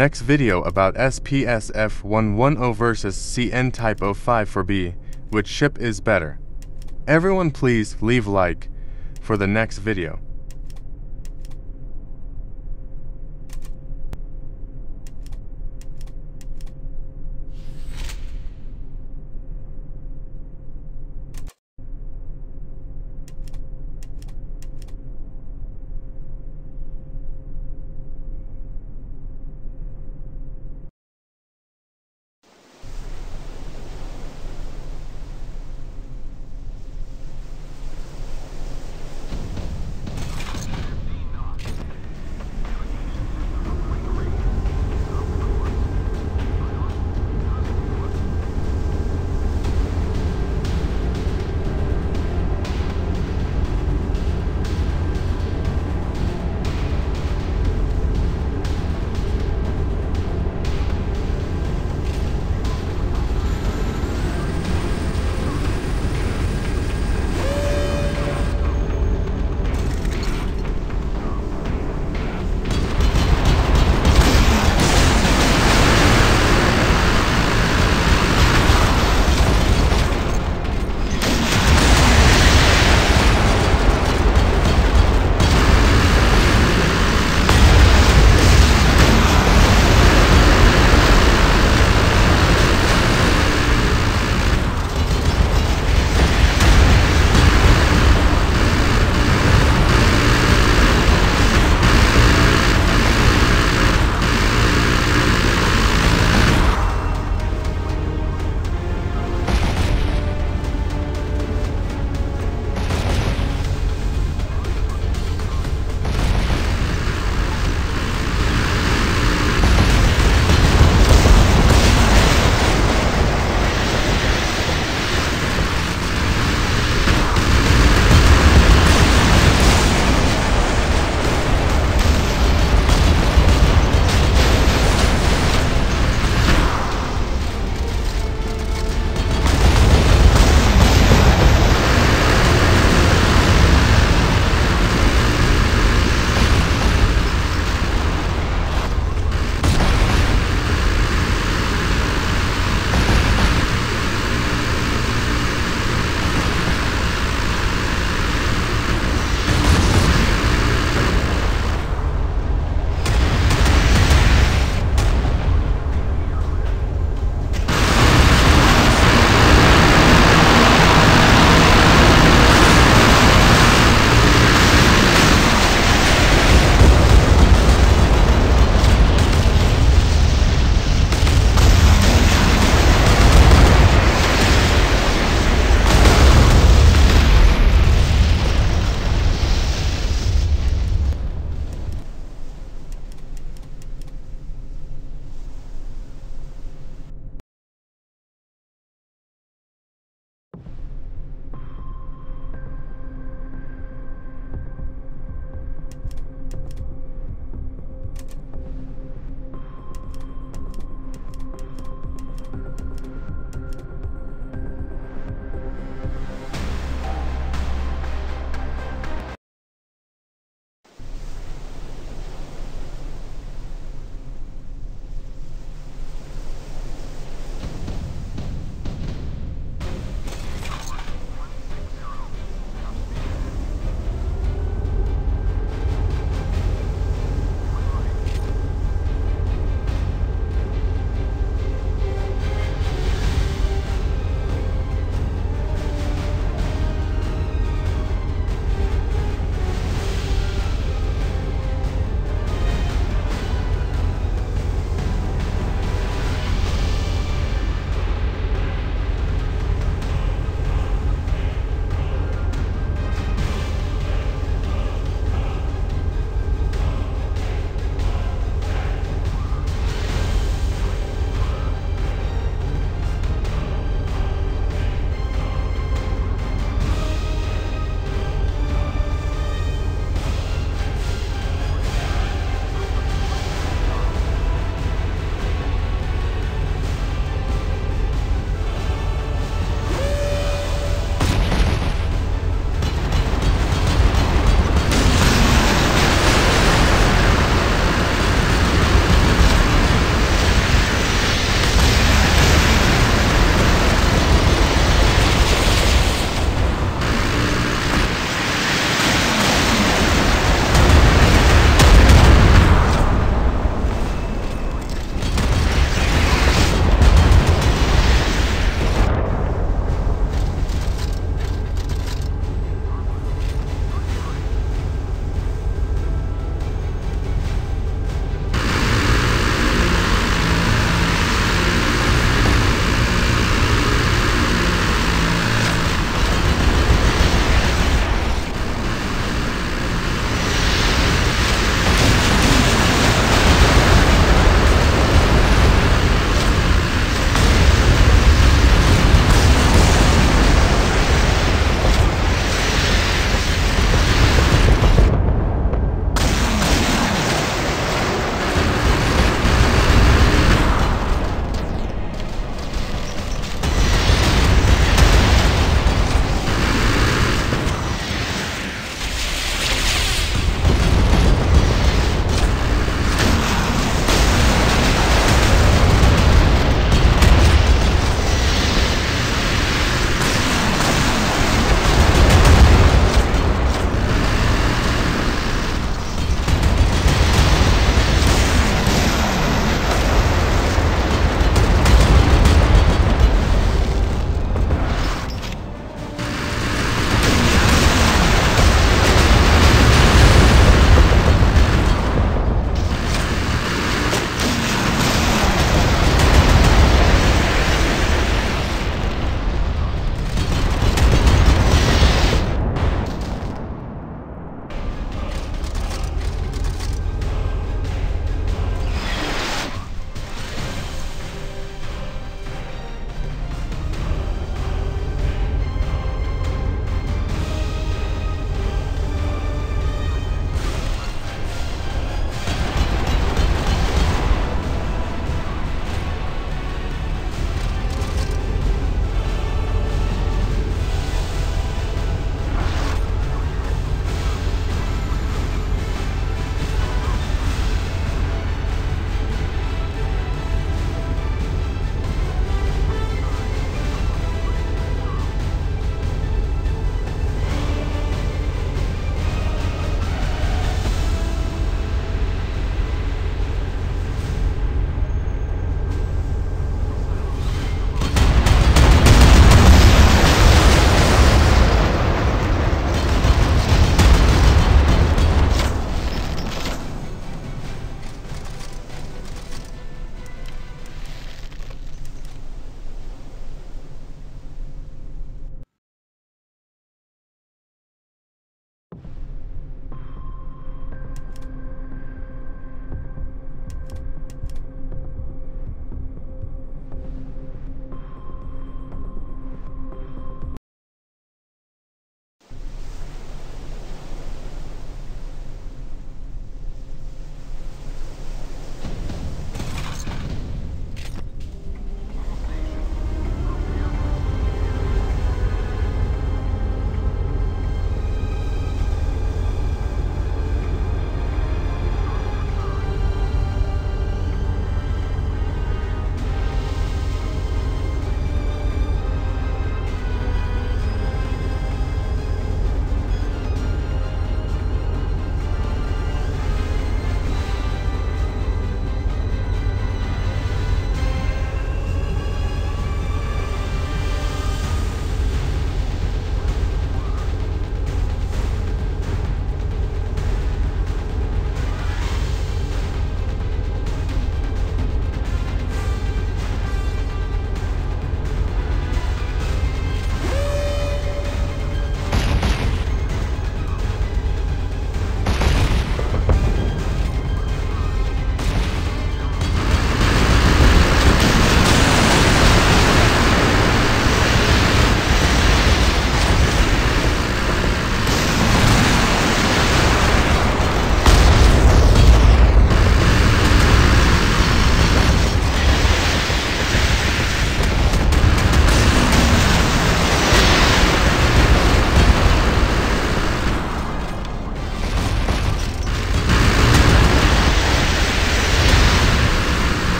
Next video about SPSF 110 versus CN Type 054B. Which ship is better? Everyone please leave like for the next video.